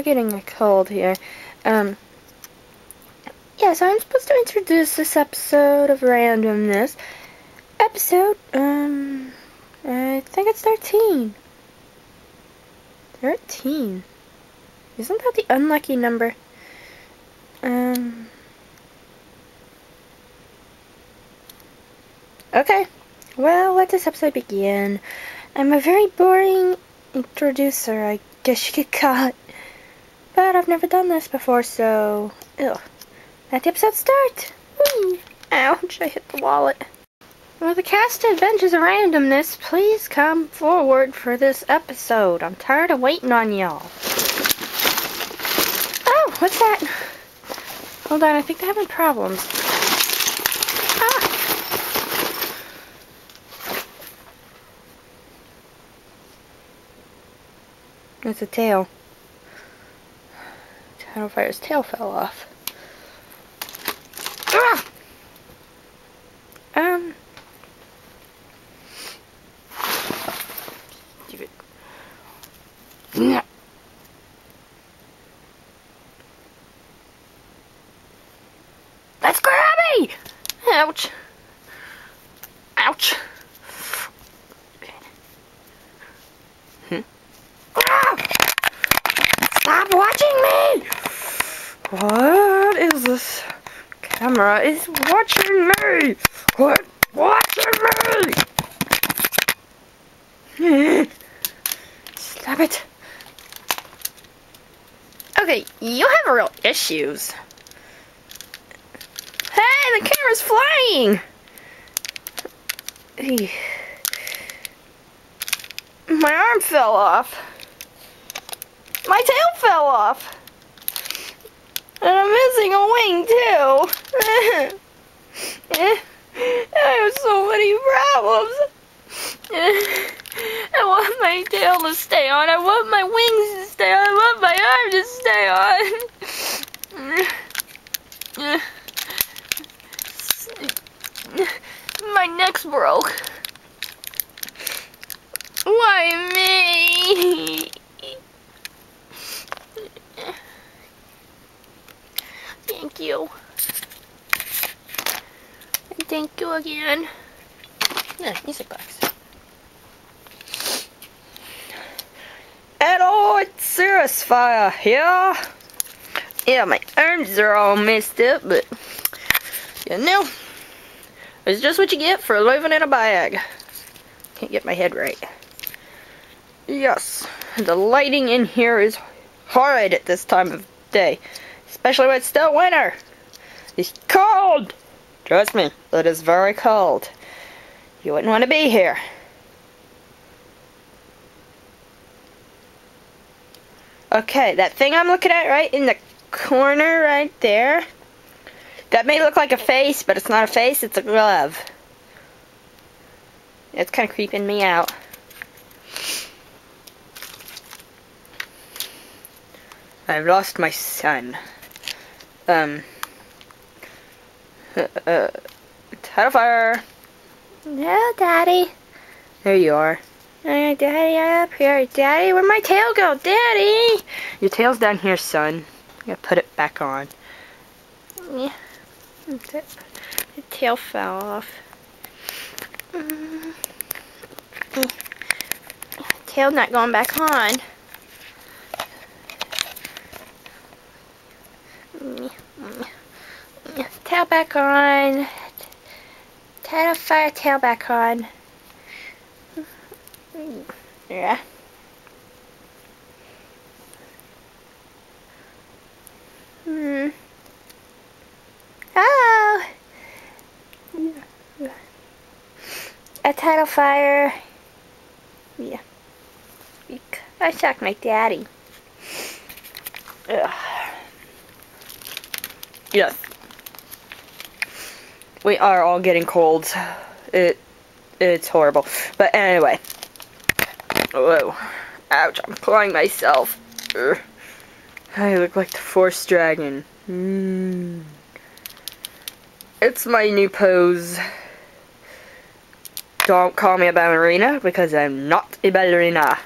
we're getting a cold here. Um, yeah, so I'm supposed to introduce this episode of randomness. Episode, um, I think it's 13. 13. Isn't that the unlucky number? Um. Okay. Well, let this episode begin. I'm a very boring introducer, I guess you could call it. I've never done this before, so... Ew. Let the episode start! Whee! Ouch, I hit the wallet. Well, the cast of Adventures of Randomness, please come forward for this episode. I'm tired of waiting on y'all. Oh, what's that? Hold on, I think they're having problems. Ah! It's a tail. Titanfire's tail fell off. Ah! Um. Give it. Yeah. That's grabby! Ouch. Ouch. Hmm. Ah! Stop watching me! What is this? Camera is watching me! What? Watching me! Hmm. Stop it. Okay, you have real issues. Hey, the camera's flying! My arm fell off. My tail fell off. And I'm missing a wing too. I have so many problems. I want my tail to stay on. I want my wings to stay on. I want my arm to stay on. My neck's broke. Why me? Thank you. And thank you again. Yeah, music box. Hello, oh, it's Cirrus Fire here. Yeah, my arms are all messed up, but you know, it's just what you get for living in a bag. Can't get my head right. Yes, the lighting in here is horrid at this time of day. Especially when it's still winter. It's cold! Trust me, it is very cold. You wouldn't want to be here. Okay, that thing I'm looking at right in the corner right there. That may look like a face, but it's not a face, it's a glove. It's kind of creeping me out. I've lost my son. Um. Uh, uh Titanfire. Yeah, Daddy. There you are. Hey, Daddy, up here. Daddy, where'd my tail go? Daddy! Your tail's down here, son. Gotta put it back on. Yeah. The tail fell off. Mm. Tail not going back on. Tail back on. Titanfire tail back on. Yeah. Hmm. Oh. A Titanfire. Yeah. I shocked my daddy. Ugh. Yes. We are all getting colds. It it's horrible. But anyway. Whoa. Ouch, I'm clawing myself. Ugh. I look like the Force Dragon. Mm. It's my new pose. Don't call me a ballerina because I'm not a ballerina.